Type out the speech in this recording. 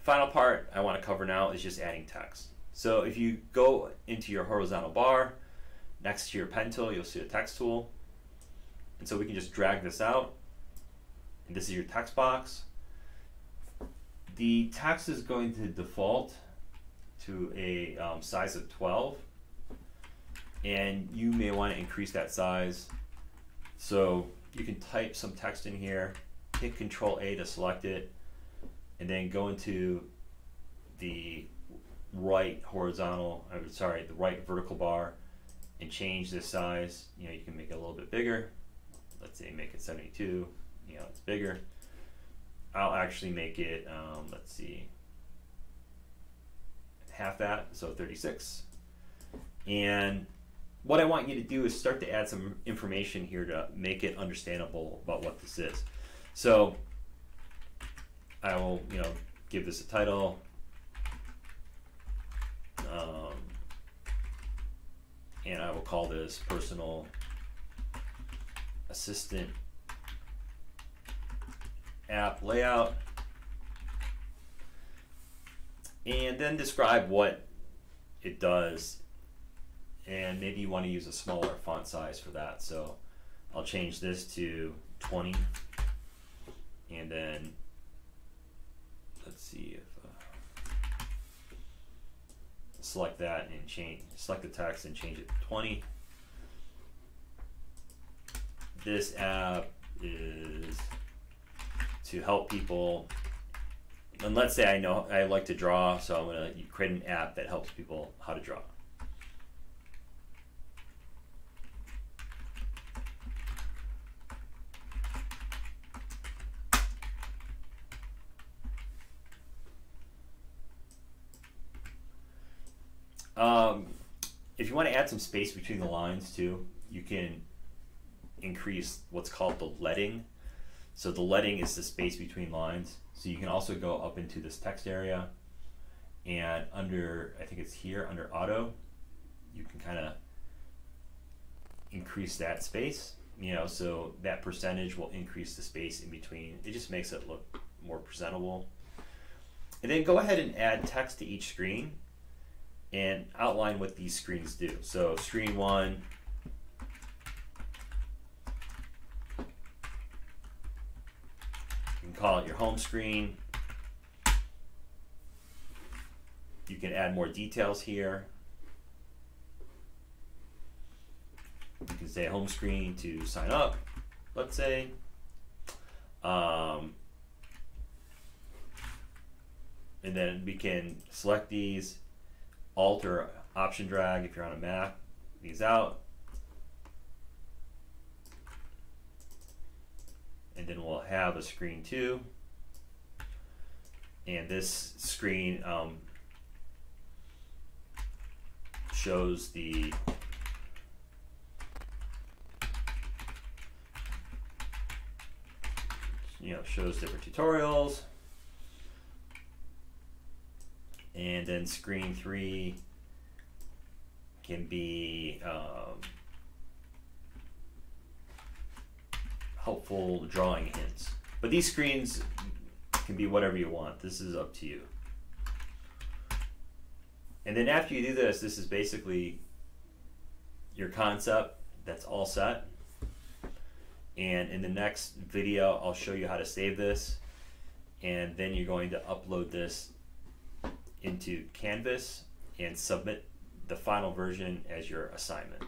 the final part I want to cover now is just adding text. So if you go into your horizontal bar, next to your pen tool, you'll see a text tool. And so we can just drag this out. And this is your text box. The text is going to default to a um, size of 12. And you may want to increase that size. So you can type some text in here, hit Control A to select it, and then go into the right horizontal, I'm sorry, the right vertical bar and change the size. You know, you can make it a little bit bigger. Let's say make it 72, you know, it's bigger. I'll actually make it, um, let's see, half that, so 36. And what I want you to do is start to add some information here to make it understandable about what this is. So I will, you know, give this a title. Um, and I will call this personal assistant app layout. And then describe what it does. And maybe you want to use a smaller font size for that. So I'll change this to 20. And then see if uh, select that and change select the text and change it to 20 this app is to help people and let's say I know I like to draw so I'm going to create an app that helps people how to draw Um, if you want to add some space between the lines too, you can increase what's called the leading. So the leading is the space between lines. So you can also go up into this text area and under, I think it's here, under auto, you can kind of increase that space, you know, so that percentage will increase the space in between. It just makes it look more presentable. And then go ahead and add text to each screen and outline what these screens do. So screen one, you can call it your home screen. You can add more details here. You can say home screen to sign up, let's say. Um, and then we can select these Alt or Option drag if you're on a Mac these out. And then we'll have a screen two. And this screen um, shows the you know shows different tutorials and then screen three can be um, helpful drawing hints. But these screens can be whatever you want. This is up to you. And then after you do this, this is basically your concept that's all set. And in the next video, I'll show you how to save this. And then you're going to upload this into Canvas and submit the final version as your assignment.